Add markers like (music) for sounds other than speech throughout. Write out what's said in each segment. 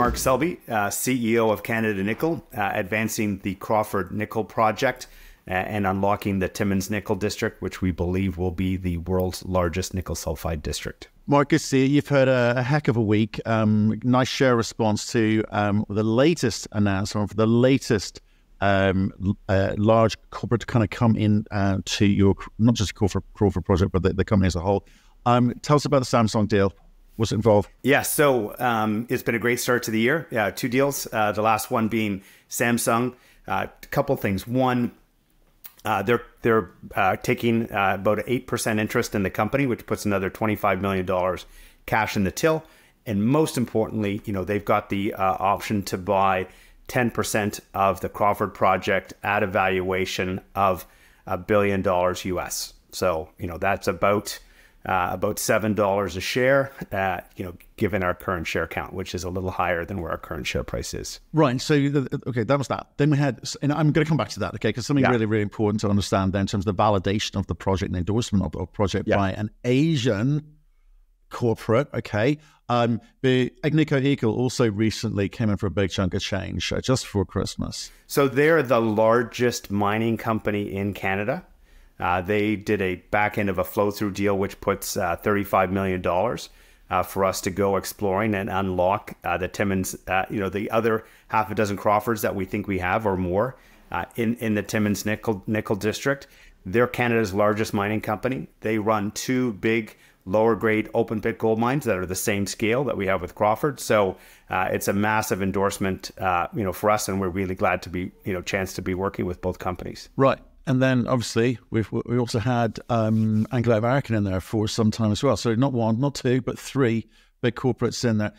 Mark Selby, uh, CEO of Canada Nickel, uh, advancing the Crawford Nickel Project uh, and unlocking the Timmins Nickel District, which we believe will be the world's largest nickel sulfide district. You. You've had a, a heck of a week. Um, nice share response to um, the latest announcement, for the latest um, uh, large corporate to kind of come in uh, to your, not just Crawford, Crawford project, but the, the company as a whole. Um, tell us about the Samsung deal. What's involved? Yeah, so um, it's been a great start to the year. Yeah, two deals. Uh, the last one being Samsung. A uh, couple things. One, uh, they're they're uh, taking uh, about eight percent interest in the company, which puts another twenty five million dollars cash in the till. And most importantly, you know they've got the uh, option to buy ten percent of the Crawford project at a valuation of a billion dollars US. So you know that's about uh, about seven dollars a share. Uh, you know, given our current share count, which is a little higher than where our current share price is. Right. So, okay, that was that. Then we had, and I'm going to come back to that, okay, because something yeah. really, really important to understand then in terms of the validation of the project and endorsement of the project yeah. by an Asian corporate. Okay. Um, the Agnico Eagle also recently came in for a big chunk of change uh, just before Christmas. So they're the largest mining company in Canada. Uh, they did a back end of a flow through deal, which puts uh, $35 million uh, for us to go exploring and unlock uh, the Timmins, uh, you know, the other half a dozen Crawfords that we think we have or more uh, in, in the Timmins nickel, nickel district. They're Canada's largest mining company. They run two big lower grade open pit gold mines that are the same scale that we have with Crawford. So uh, it's a massive endorsement, uh, you know, for us, and we're really glad to be, you know, chance to be working with both companies. Right and then obviously we've we also had um, Anglo American in there for some time as well. So not one, not two, but three big corporates in there.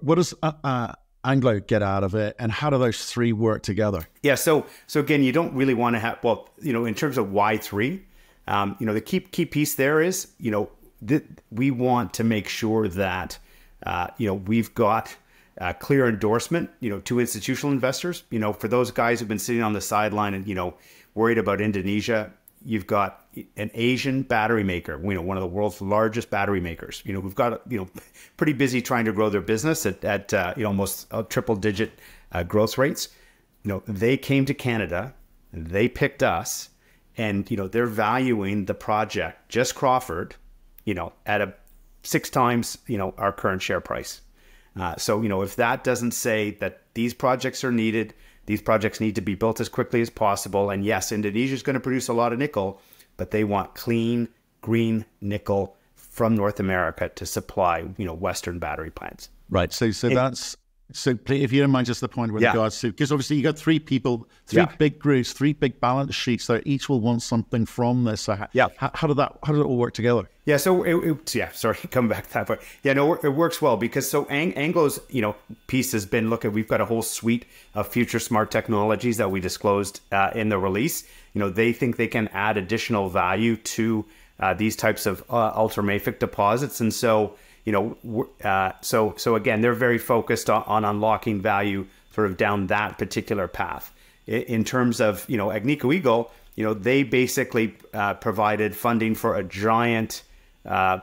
What does uh, uh, Anglo get out of it, and how do those three work together? Yeah, so so again, you don't really want to have well, you know, in terms of why three, um, you know, the key key piece there is, you know, th- we want to make sure that uh, you know we've got uh, clear endorsement, you know, to institutional investors. You know, for those guys who've been sitting on the sideline and you know worried about Indonesia. You've got an Asian battery maker, you know, one of the world's largest battery makers. You know, we've got you know, pretty busy trying to grow their business at, at uh, you know almost triple digit uh, growth rates. You know, they came to Canada, they picked us, and you know they're valuing the project, just Crawford, you know, at a six times you know our current share price. Uh, so you know, if that doesn't say that these projects are needed, these projects need to be built as quickly as possible. And yes, Indonesia is going to produce a lot of nickel, but they want clean, green nickel from North America to supply, you know, Western battery plants. Right. So, so that's so if you don't mind just the point with yeah. regards to because obviously you got three people, three yeah. big groups, three big balance sheets that each will want something from this. So how, yeah, how, how did that how did it all work together? Yeah, so it, it, yeah, sorry, (laughs) come back to that, but yeah, no, it works well because so Ang- Anglo's you know piece has been look at we've got a whole suite of future smart technologies that we disclosed uh, in the release. You know, they think they can add additional value to uh, these types of uh, ultramafic deposits, and so you know, uh, so so again, they're very focused on, on, unlocking value sort of down that particular path. In, in terms of you know Agnico Eagle, you know they basically uh, provided funding for a giant uh,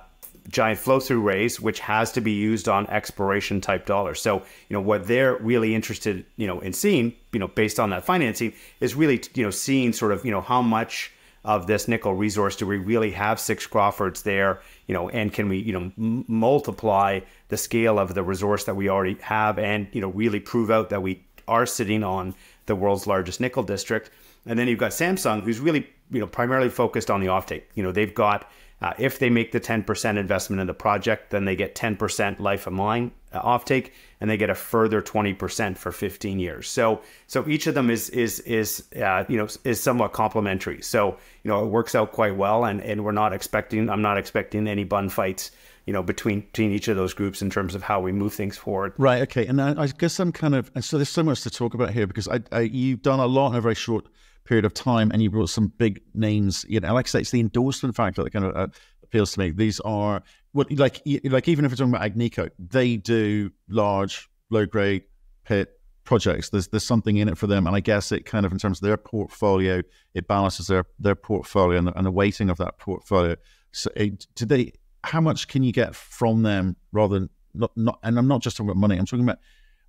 giant flow through raise, which has to be used on exploration type dollars. So you know what they're really interested you know in seeing you know based on that financing is really you know seeing sort of you know how much of this nickel resource do we really have six Crawfords there? You know, and can we, you know, multiply the scale of the resource that we already have, and you know, really prove out that we are sitting on the world's largest nickel district? And then you've got Samsung, who's really, you know, primarily focused on the offtake. You know, they've got uh, if they make the 10% investment in the project, then they get 10% life of mine offtake, and they get a further 20% for 15 years. So, so each of them is is is uh, you know is somewhat complementary. So, you know, it works out quite well, and and we're not expecting. I'm not expecting any bun fights. You know, between between each of those groups in terms of how we move things forward. Right. Okay. And I, I guess I'm kind of so there's so much to talk about here because I, I you've done a lot in a very short period of time, and you brought some big names. You know, like I say, it's the endorsement factor that kind of uh, appeals to me. These are what like like even if we're talking about Agnico, they do large, low grade pit projects. There's there's something in it for them, and I guess it kind of in terms of their portfolio, it balances their their portfolio and the, and the weighting of that portfolio. So, it, do they? How much can you get from them rather than not, not, and I'm not just talking about money. I'm talking about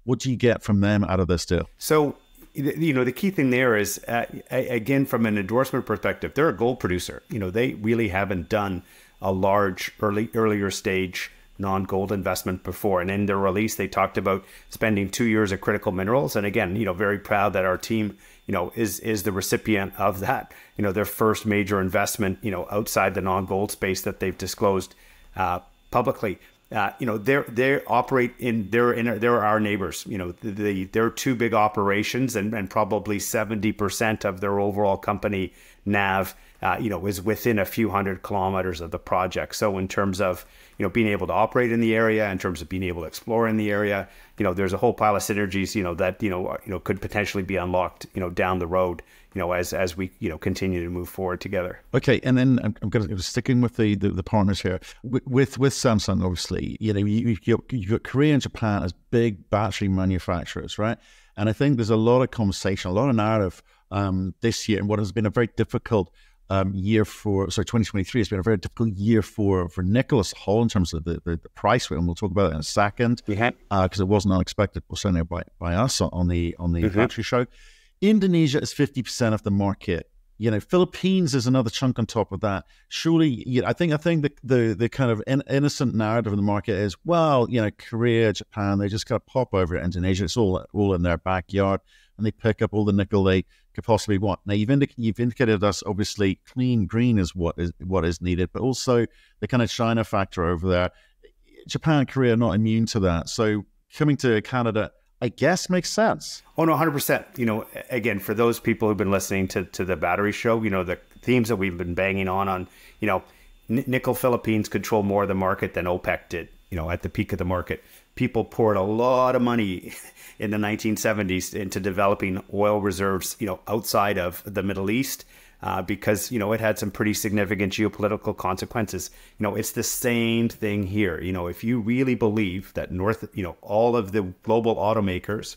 what do you get from them out of this deal? So, you know, the key thing there is, uh, again, from an endorsement perspective, they're a gold producer. You know, they really haven't done a large early earlier stage non-gold investment before. And in their release, they talked about spending two years of critical minerals. And again, you know, very proud that our team, you know, is is the recipient of that. You know, their first major investment, you know, outside the non-gold space that they've disclosed uh, publicly. Uh, you know, they're they operate in they're in they're our neighbors. You know, the, the they're two big operations, and, and probably seventy percent of their overall company nav, uh, you know, is within a few hundred kilometers of the project. So in terms of you know being able to operate in the area, in terms of being able to explore in the area, you know, there's a whole pile of synergies, you know, that you know you know could potentially be unlocked, you know, down the road you know, as as we you know continue to move forward together. Okay, and then I'm, I'm going to sticking with the, the, the partners here with with Samsung. Obviously, you know, you, you you've got Korea and Japan as big battery manufacturers, right? And I think there's a lot of conversation, a lot of narrative um, this year, and what has been a very difficult um, year for sorry 2023 has been a very difficult year for for nickel as a whole in terms of the, the, the price and we'll talk about it in a second because uh, it wasn't unexpected well, certainly by, by us on the on the mm-hmm. battery show Indonesia is 50% of the market. You know, Philippines is another chunk on top of that. Surely, you know, I think I think the the, the kind of in, innocent narrative in the market is, well, you know, Korea, Japan, they just kind of pop over Indonesia. It's all all in their backyard, and they pick up all the nickel they could possibly want. Now, you've, indicated you've indicated us obviously clean green is what is what is needed, but also the kind of China factor over there. Japan Korea are not immune to that. So coming to Canada I guess makes sense. Oh no, hundred percent. You know, again, for those people who've been listening to to the battery show, you know, the themes that we've been banging on on, you know, nickel Philippines control more of the market than OPEC did. You know, at the peak of the market, people poured a lot of money (laughs) in the 1970s into developing oil reserves. You know, outside of the Middle East uh, because you know it had some pretty significant geopolitical consequences. You know, it's the same thing here. You know, if you really believe that North, you know, all of the global automakers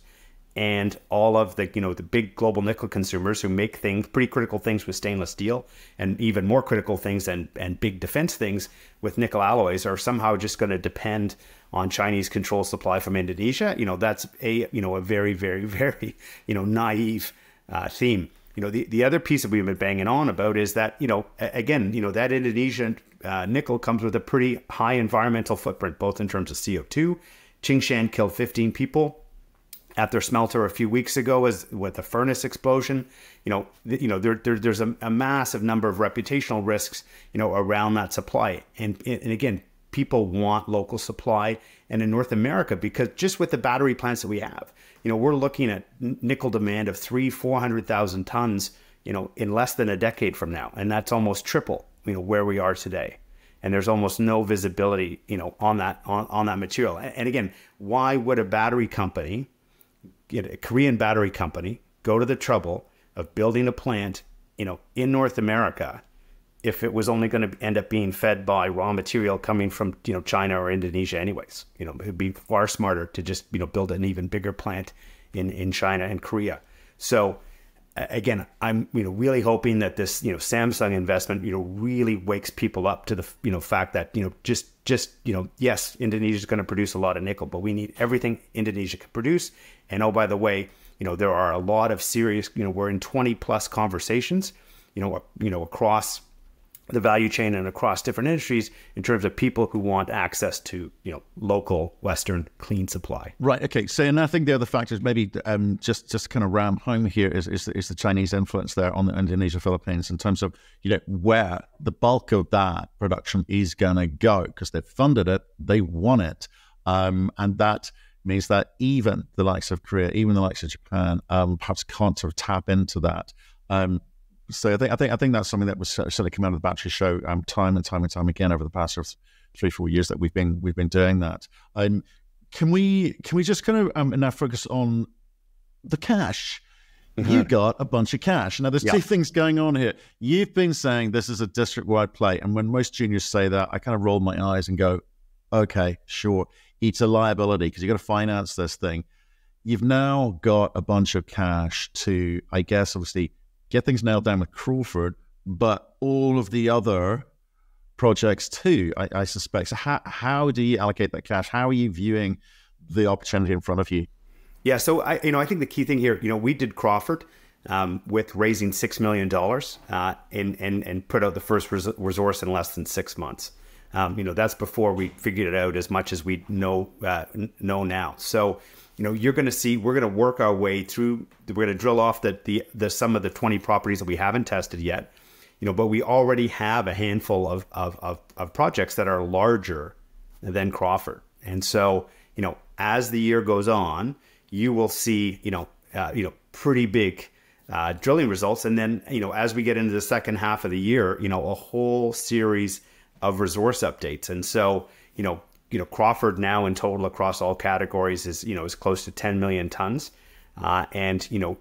and all of the you know the big global nickel consumers who make things pretty critical things with stainless steel and even more critical things and and big defense things with nickel alloys are somehow just going to depend on Chinese control supply from Indonesia. You know that's a you know a very very (laughs) very you know naive uh, theme. You know, the, the other piece that we've been banging on about is that, you know, again, you know, that Indonesian uh, nickel comes with a pretty high environmental footprint, both in terms of CO2. Tsingshan killed 15 people at their smelter a few weeks ago as with the furnace explosion. You know, you know, there, there there's a, a, massive number of reputational risks, you know, around that supply. And, and again, people want local supply and in North America because just with the battery plants that we have, you know, we're looking at nickel demand of three, 400,000 tons, you know, in less than a decade from now. And that's almost triple, you know, where we are today. And there's almost no visibility, you know, on that, on, on that material. And again, why would a battery company, a Korean battery company, go to the trouble of building a plant, you know, in North America if it was only going to end up being fed by raw material coming from you know China or Indonesia anyways. You know it'd be far smarter to just you know build an even bigger plant in in China and Korea. So again I'm you know really hoping that this you know Samsung investment you know really wakes people up to the you know fact that you know just just you know yes Indonesia is going to produce a lot of nickel but we need everything Indonesia can produce and oh by the way you know there are a lot of serious you know we're in 20 plus conversations you know you know across the value chain and across different industries in terms of people who want access to you know local Western clean supply. Right. Okay. So, and I think the other factors, maybe um, just just kind of ram home here, is, is is the Chinese influence there on the Indonesia Philippines in terms of you know where the bulk of that production is going to go because they've funded it, they want it, um, and that means that even the likes of Korea, even the likes of Japan, um, perhaps can't sort of tap into that. Um, so I think I think I think that's something that was sort of come out of the battery show um, time and time and time again over the past sort of three four years that we've been we've been doing that. Um, can we can we just kind of um, now focus on the cash? Mm-hmm. You got a bunch of cash. Now, there's yeah. two things going on here. You've been saying this is a district wide play. And when most juniors say that, I kind of roll my eyes and go, okay, sure. It's a liability because you've got to finance this thing. You've now got a bunch of cash to, I guess, obviously get things nailed down with Crawford, but all of the other projects too. I, I suspect. So how how do you allocate that cash? How are you viewing the opportunity in front of you? Yeah, so I you know I think the key thing here, you know, we did Crawford. Um, with raising six million dollars uh, and and and put out the first res- resource in less than six months. Um, you know that's before we figured it out as much as we know uh, know now. So you know you're going to see we're going to work our way through. We're going to drill off the, the the some of the 20 properties that we haven't tested yet. You know, but we already have a handful of of, of, of projects that are larger than Crawford, and so you know as the year goes on, you will see you know uh, you know pretty big. Uh, drilling results, and then you know as we get into the second half of the year, you know a whole series of resource updates. And so, you know, you know, Crawford now in total across all categories is, you know, is close to 10 million tons. Uh, and, you know,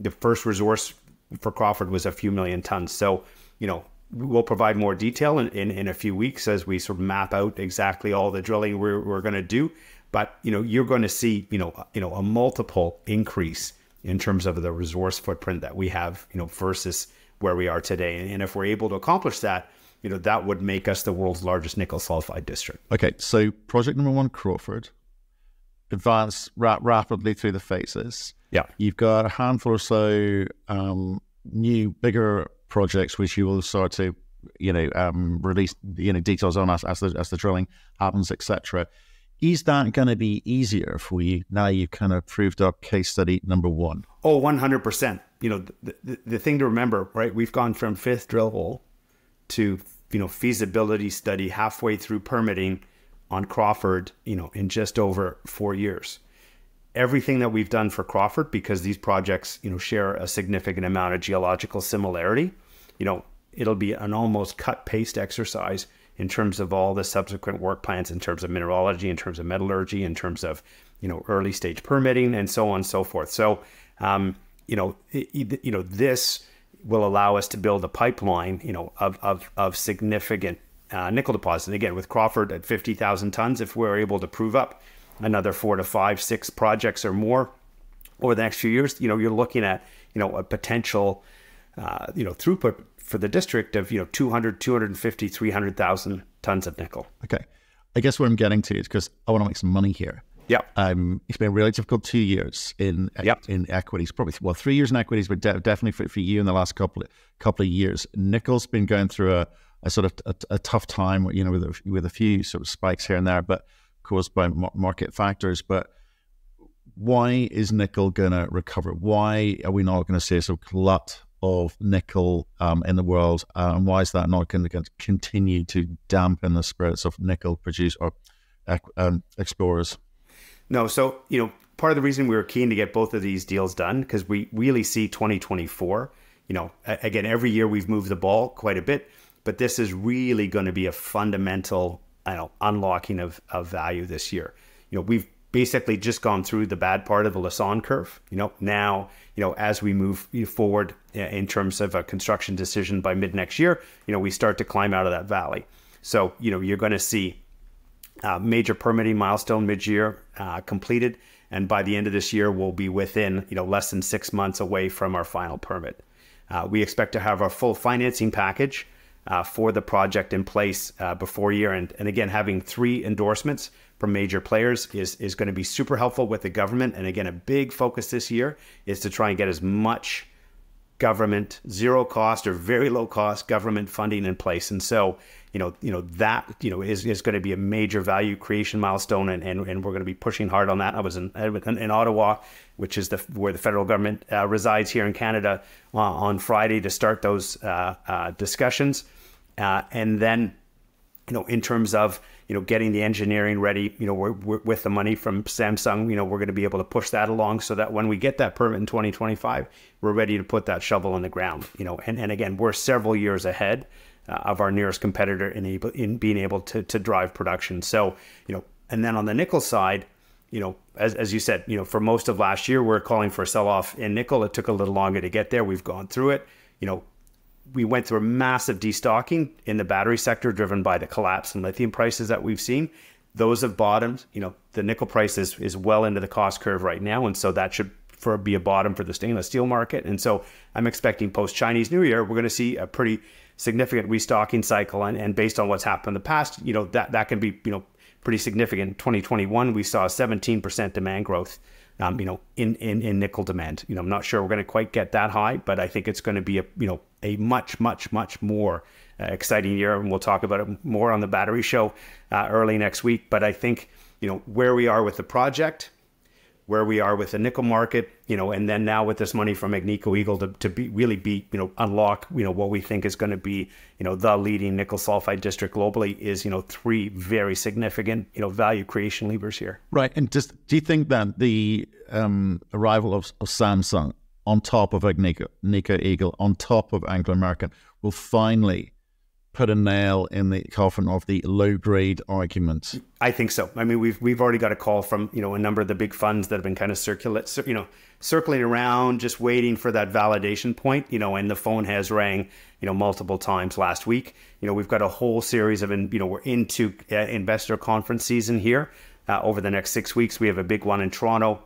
the first resource for Crawford was a few million tons. So, you know, we'll provide more detail in, in, in a few weeks as we sort of map out exactly all the drilling we're, we're going to do. But, you know, you're going to see, you know, you know, a multiple increase in terms of the resource footprint that we have, you know, versus where we are today. And if we're able to accomplish that, you know, that would make us the world's largest nickel sulfide district. Okay, so project number one, Crawford, advance ra- rapidly through the phases. Yeah. You've got a handful or so um, new, bigger projects which you will start to, you know, um, release, you know, details on as, as the as the drilling happens, etc. Is that going to be easier for you now you've kind of proved up case study number one? Oh, 100%. You know, the, the, the thing to remember, right? We've gone from fifth drill hole to you know feasibility study halfway through permitting on Crawford, you know, in just over four years. Everything that we've done for Crawford, because these projects, you know, share a significant amount of geological similarity, you know, it'll be an almost cut paste exercise in terms of all the subsequent work plans, in terms of mineralogy, in terms of metallurgy, in terms of, you know, early stage permitting, and so on and so forth. So, um, you know, you know, this will allow us to build a pipeline, you know, of of, of significant uh, nickel deposits. And again, with Crawford at 50,000 tons, if we're able to prove up another four to five, six projects or more over the next few years, you know, you're looking at, you know, a potential, uh, you know, throughput for the district of, you know, 200, 250, 300,000 tons of nickel. Okay. I guess what I'm getting to is because I want to make some money here. Yeah. Um, it's been a really difficult two years in yep. in equities, probably well three years in equities, but de- definitely for, for you in the last couple of, couple of years. Nickel's been going through a, a sort of a, a, tough time, you know, with a, with a few sort of spikes here and there, but caused by market factors. But why is nickel going to recover? Why are we not going to see a sort of glut of nickel um, in the world, uh, and why is that not going to continue to dampen the spirits of nickel produce or um, explorers? No, so you know, part of the reason we were keen to get both of these deals done because we really see 2024. You know, again, every year we've moved the ball quite a bit, but this is really going to be a fundamental, know, unlocking of, of value this year. You know, we've basically just gone through the bad part of the Lassonde curve. You know, now, you know, as we move forward in terms of a construction decision by mid next year, you know, we start to climb out of that valley. So, you know, you're going to see uh, major permitting milestone mid-year uh, completed, and by the end of this year, we'll be within you know less than six months away from our final permit. Uh, we expect to have our full financing package uh, for the project in place uh, before year end. And again, having three endorsements from major players is is going to be super helpful with the government. And again, a big focus this year is to try and get as much government zero cost or very low cost government funding in place. And so you know, you know that you know is, is going to be a major value creation milestone, and, and, and we're going to be pushing hard on that. I was in in, Ottawa, which is the where the federal government uh, resides here in Canada, uh, on Friday to start those uh, uh discussions, uh, and then you know in terms of you know getting the engineering ready, you know we're, we're, with the money from Samsung, you know we're going to be able to push that along so that when we get that permit in 2025, we're ready to put that shovel in the ground. You know, and and again we're several years ahead Uh, of our nearest competitor in, able, in being able to, to drive production. So, you know, and then on the nickel side, you know, as, as you said, you know, for most of last year, we're calling for a sell off in nickel. It took a little longer to get there. We've gone through it. You know, we went through a massive destocking in the battery sector driven by the collapse in lithium prices that we've seen. Those have bottomed. You know, the nickel price is, is well into the cost curve right now. And so that should for be a bottom for the stainless steel market. And so I'm expecting post Chinese New Year, we're going to see a pretty significant restocking cycle, and, and based on what's happened in the past, you know that that can be you know pretty significant. 2021, we saw 17% demand growth. Um, you know, in, in, in nickel demand. You know, I'm not sure we're going to quite get that high, but I think it's going to be a you know a much much much more uh, exciting year, and we'll talk about it more on the battery show uh, early next week. But I think you know where we are with the project, where we are with the nickel market, you know, and then now with this money from Agnico Eagle to, to be really be, you know, unlock, you know, what we think is going to be, you know, the leading nickel sulfide district globally is, you know, three very significant, you know, value creation levers here. Right. And just do you think that the um, arrival of, of, Samsung on top of Agnico, Eagle, on top of Anglo American, will finally put a nail in the coffin of the low grade argument? I think so. I mean, we've we've already got a call from you know a number of the big funds that have been kind of circulate, you know, circling around, just waiting for that validation point. You know, and the phone has rang, you know, multiple times last week. You know, we've got a whole series of, you know, we're into uh, investor conference season here. Uh, over the next six weeks, we have a big one in Toronto.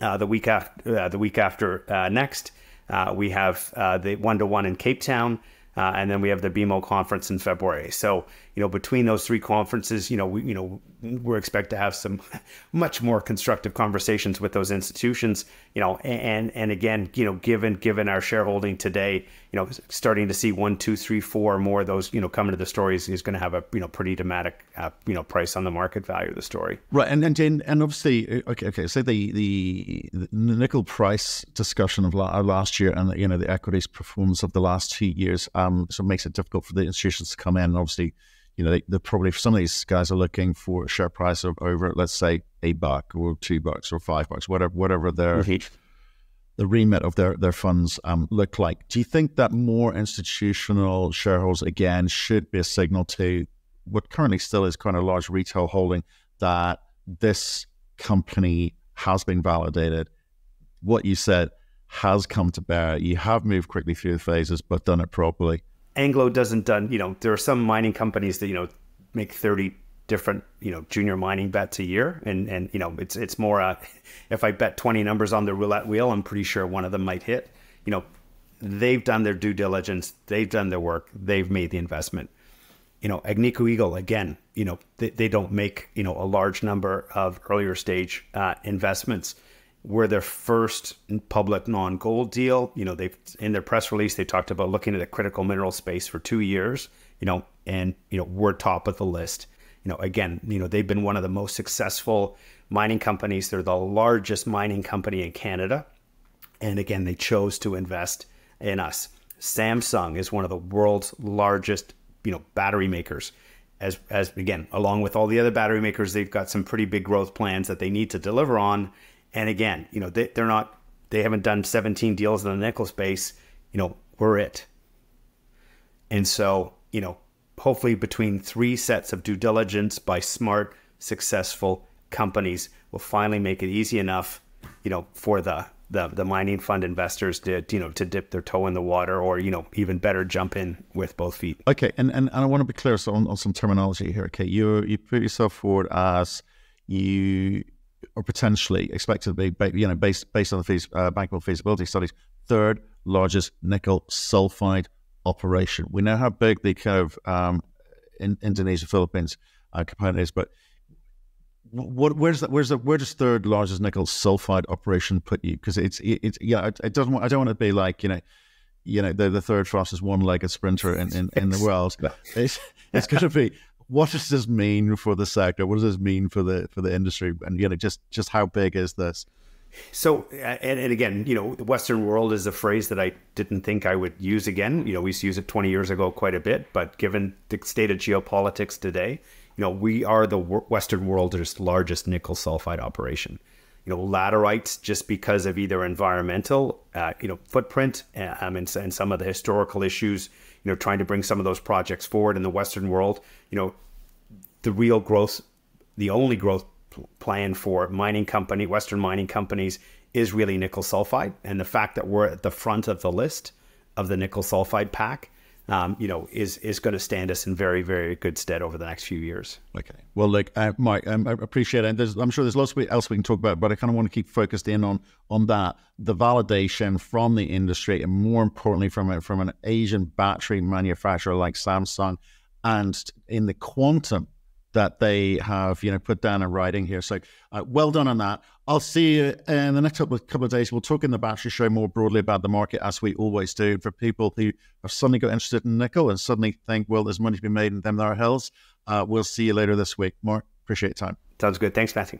Uh, the week after, uh, the week after uh, next, uh, we have the one to one in Cape Town. Uh, and then we have the BMO conference in February. So, you know, between those three conferences, you know, we, you know, we're expect to have some much more constructive conversations with those institutions, you know, and, and again, you know, given, given our shareholding today, you know, starting to see one, two, three, four more of those, you know, coming to the stories is going to have a, you know, pretty dramatic, uh, you know, price on the market value of the story. Right. And, and, and obviously, uh, okay, okay. So the, the, the nickel price discussion of last year and, you know, the equities performance of the last two years, um, so it makes it difficult for the institutions to come in. And obviously, you know, they, they're probably some of these guys are looking for a share price of over, let's say, a buck or two bucks or five bucks, whatever, whatever their mm-hmm. the remit of their their funds um, look like. Do you think that more institutional shareholders again should be a signal to what currently still is kind of large retail holding that this company has been validated? What you said has come to bear. You have moved quickly through the phases, but done it properly. Anglo doesn't done, you know, there are some mining companies that, you know, make 30 different, you know, junior mining bets a year. And, and you know, it's, it's more, uh, if I bet 20 numbers on the roulette wheel, I'm pretty sure one of them might hit. You know, they've done their due diligence, they've done their work, they've made the investment. You know, Agnico Eagle, again, you know, they, they don't make, you know, a large number of earlier stage uh, investments were their first public non-gold deal. You know, they in their press release they talked about looking at the critical mineral space for two years. You know, and you know we're top of the list. You know, again, you know they've been one of the most successful mining companies. They're the largest mining company in Canada, and again, they chose to invest in us. Samsung is one of the world's largest, you know, battery makers. As as again, along with all the other battery makers, they've got some pretty big growth plans that they need to deliver on and again, you know, they, they're not, they haven't done 17 deals in the nickel space. You know, we're it. And so, you know, hopefully between three sets of due diligence by smart, successful companies will finally make it easy enough, you know, for the the, the mining fund investors to you know to dip their toe in the water or you know even better jump in with both feet. Okay, and and, and I want to be clear so on, on some terminology here. Okay, you you put yourself forward as you or potentially expected to be, you know, based based on the fees, uh, bankable feasibility studies, third largest nickel sulfide operation. We know how big the kind of um, in, Indonesia, Philippines uh, component is, but what where's that? Where's the where does third largest nickel sulfide operation put you? Because it's it, it's yeah, it, it doesn't. I don't want to be like you know you know, the, the third fastest one-legged sprinter in, in, in the world. It's, it's going to be what does this mean for the sector? What does this mean for the for the industry? And you know, just just how big is this? So, and, and again, you know, the Western world is a phrase that I didn't think I would use again. You know, we used to use it 20 years ago quite a bit, but given the state of geopolitics today, you know, we are the Western world's largest nickel sulfide operation. You know, laterites, just because of either environmental, uh, you know, footprint um, and, and some of the historical issues you know, trying to bring some of those projects forward in the Western world. You know, the real growth, the only growth plan for mining company, Western mining companies is really nickel sulfide. And the fact that we're at the front of the list of the nickel sulfide pack, um, you know, is is going to stand us in very very good stead over the next few years. Okay. Well, look, uh, Mike, um, I appreciate it. And I'm sure there's lots else we can talk about, but I kind of want to keep focused in on on that the validation from the industry, and more importantly, from a, from an Asian battery manufacturer like Samsung, and in the quantum that they have, you know, put down in writing here. So, uh, well done on that. I'll see you in the next couple of, couple of days. We'll talk in the battery show more broadly about the market, as we always do. For people who have suddenly got interested in nickel and suddenly think, well, there's money to be made in them there hills, uh, we'll see you later this week. Mark, appreciate your time. Sounds good. Thanks, Matthew.